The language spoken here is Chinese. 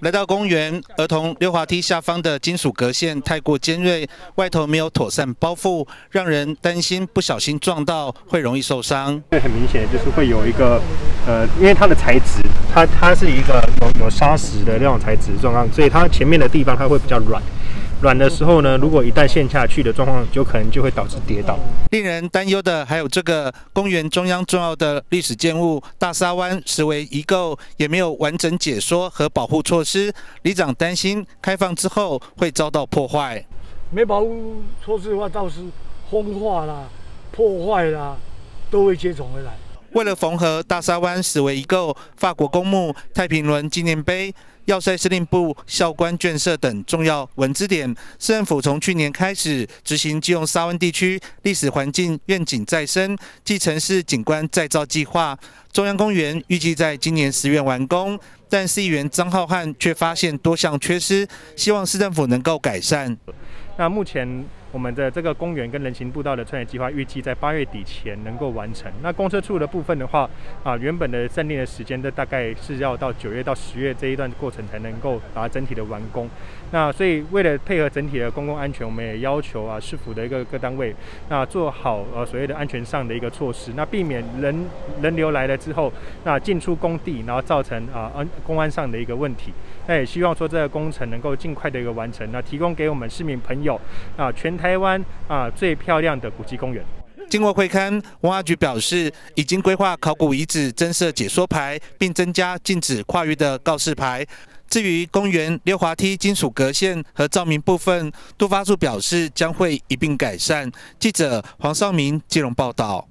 来到公园，儿童溜滑梯下方的金属隔线太过尖锐，外头没有妥善包覆，让人担心不小心撞到会容易受伤。这很明显就是会有一个，呃，因为它的材质，它它是一个有有砂石的那种材质状况，所以它前面的地方它会比较软。软的时候呢，如果一旦陷下去的状况，就可能就会导致跌倒。令人担忧的还有这个公园中央重要的历史建物大沙湾实为遗构，也没有完整解说和保护措施。里长担心开放之后会遭到破坏。没保护措施的话，倒是风化啦、破坏啦，都会接踵而来。为了缝合大沙湾史为遗构、法国公墓、太平轮纪念碑。要塞司令部、校官眷舍等重要文字点，市政府从去年开始执行基隆沙湾地区历史环境愿景再生暨城市景观再造计划。中央公园预计在今年十月完工，但市议员张浩瀚却发现多项缺失，希望市政府能够改善。那目前。我们的这个公园跟人行步道的穿越计划预计在八月底前能够完成。那公车处的部分的话，啊，原本的设定的时间的大概是要到九月到十月这一段过程才能够把它整体的完工。那所以为了配合整体的公共安全，我们也要求啊市府的一个各单位，那做好呃所谓的安全上的一个措施，那避免人人流来了之后，那进出工地，然后造成啊安公安上的一个问题。那也希望说这个工程能够尽快的一个完成，那提供给我们市民朋友啊全。台湾啊最漂亮的古迹公园。经过会勘，文化局表示已经规划考古遗址增设解说牌，并增加禁止跨越的告示牌。至于公园溜滑梯金属隔线和照明部分，杜发处表示将会一并改善。记者黄少明、金融报道。